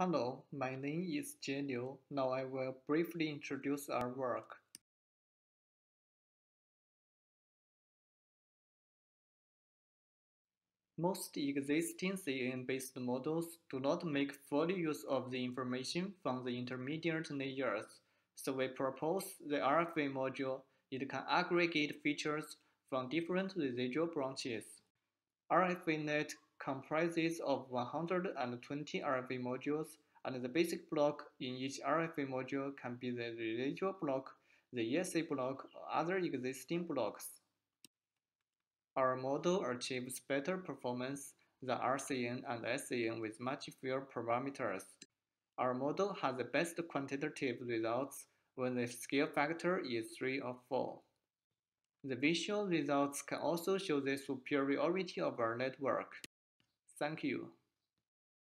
Hello, my name is Jie Liu. Now I will briefly introduce our work. Most existing CNN-based models do not make full use of the information from the intermediate layers, so we propose the RFA module. It can aggregate features from different residual branches. RFANet comprises of 120 RFA modules, and the basic block in each RFA module can be the residual block, the ESA block, or other existing blocks. Our model achieves better performance than RCAN and SCN with much fewer parameters. Our model has the best quantitative results when the scale factor is 3 or 4. The visual results can also show the superiority of our network. Thank you.